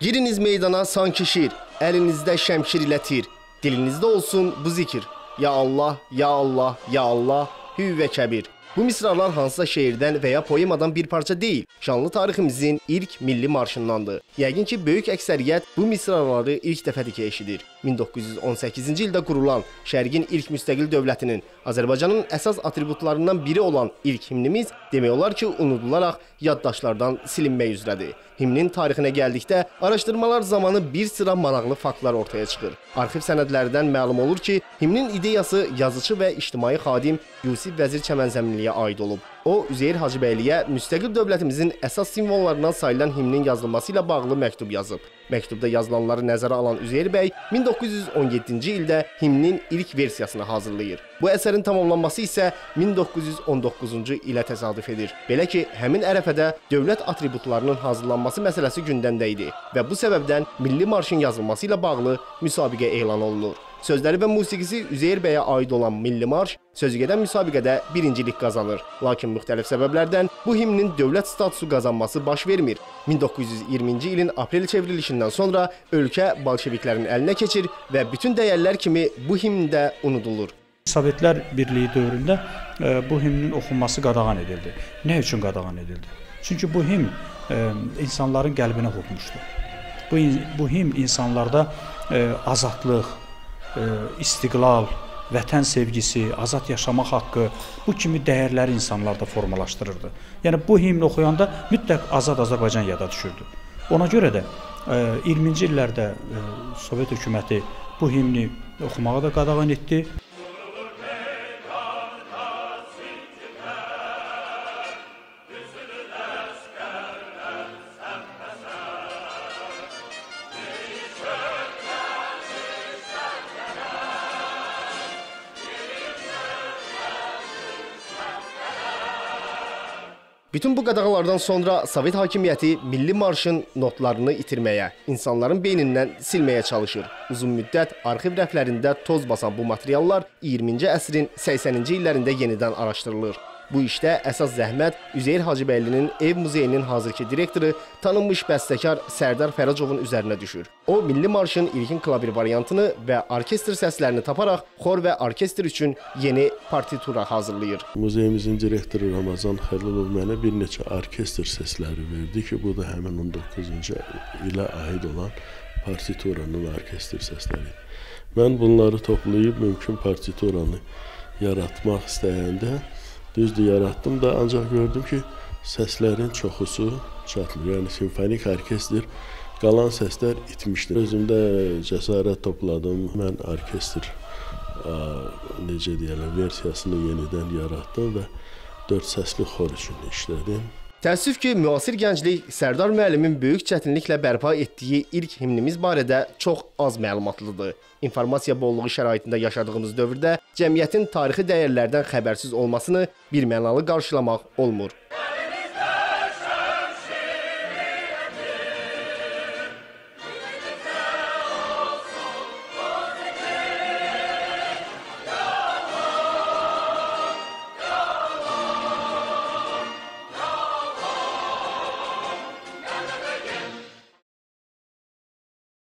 Giriniz meydana sanki şir, əlinizdə şəmşir ilə tir, dilinizdə olsun bu zikir. Ya Allah, ya Allah, ya Allah, hüvvə kəbir. Bu misralar hansısa şeirdən və ya poemadan bir parça deyil, şanlı tariximizin ilk milli marşındandır. Yəqin ki, böyük əksəriyyət bu misraları ilk dəfədir ki, eşidir. 1918-ci ildə qurulan Şərqin ilk müstəqil dövlətinin Azərbaycanın əsas atributlarından biri olan ilk himnimiz demək olar ki, unudularaq yaddaşlardan silinmək üzrədir. Himnin tarixinə gəldikdə araşdırmalar zamanı bir sıra maraqlı faktlar ortaya çıxır. Arxiv sənədlərindən məlum olur ki, himnin ideyası yazıçı və ictimai xadim Yusif Vəzir Çəmənzəminliyə aid olub. O, Üzeyir Hacıbəyliyə müstəqil dövlətimizin əsas simvollarından sayılan himnin yazılması ilə bağlı məktub yazıb. Məktubda yazılanları nəzərə alan Üzeyir bəy 1917-ci ildə himnin ilk versiyasını hazırlayır. Bu əsərin tamamlanması isə 1919-cu ilə təsadüf edir. Belə ki, həmin ərəfədə dövlət atributlarının hazırlanması məsələsi gündəmdə idi və bu səbəbdən milli marşın yazılması ilə bağlı müsabiqə elan olunur. Sözləri və musiqisi Üzeyir bəyə aid olan Milli Marş sözügedən müsabiqədə birincilik qazanır. Lakin müxtəlif səbəblərdən bu himnin dövlət statusu qazanması baş vermir. 1920-ci ilin aprel çevrilişindən sonra ölkə bolşeviklərin əlinə keçir və bütün dəyərlər kimi bu himn də unudulur. Sovetlər Birliyi dövründə e, bu himnin oxunması qadağan edildi. Nə üçün qadağan edildi? Çünki bu himn e, insanların qəlbinə hopmuşdu. Bu bu himn insanlarda e, azadlıq, istiqlal, vətən sevgisi, azad yaşamaq haqqı bu kimi dəyərləri insanlarda formalaşdırırdı. Yəni bu himni oxuyanda mütləq azad Azərbaycan yada düşürdü. Ona görə də 20-ci illərdə Sovet hökuməti bu himni oxumağa da qadağan etdi. Bütün bu qadağalardan sonra Sovet hakimiyyəti milli marşın notlarını itirməyə, insanların beynindən silməyə çalışır. Uzun müddət arxiv rəflərində toz basan bu materiallar 20-ci əsrin 80-ci illərində yenidən araşdırılır. Bu işdə əsas zəhmət Üzeyir Hacıbəylinin Ev Muzeyinin hazırki direktoru tanınmış bəstəkar Sərdar Fərəcovun üzərinə düşür. O Milli Marşın ilkin klavir variantını və orkestr səslərini taparaq xor və orkestr üçün yeni partitura hazırlayır. Muzeyimizin direktoru Ramazan Xəlilov mənə bir neçə orkestr səsləri verdi ki, bu da həmin 19-cu ilə aid olan partituranın orkestr səsləri. Mən bunları toplayıb mümkün partituranı yaratmaq istəyəndə Düzdür, yaratdım da, ancaq gördüm ki, səslərin çoxusu çatmır. Yəni simfonik orkestr qalan səslər itmişdi. Özümdə cəsarət topladım. Mən orkestr ə, necə deyirlər, versiyasını yenidən yaratdım və dörd səsli xor üçün işlədim. Təəssüf ki, müasir gənclik Sərdar müəllimin böyük çətinliklə bərpa etdiyi ilk himnimiz barədə çox az məlumatlıdır. İnformasiya bolluğu şəraitində yaşadığımız dövrdə cəmiyyətin tarixi dəyərlərdən xəbərsiz olmasını bir mənalı qarşılamaq olmur.